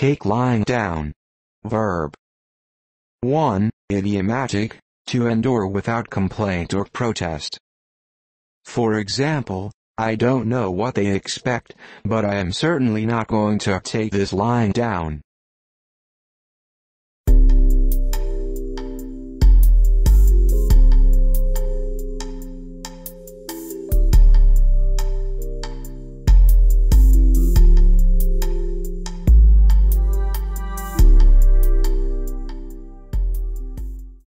take lying down. Verb 1. Idiomatic, to endure without complaint or protest. For example, I don't know what they expect, but I am certainly not going to take this lying down.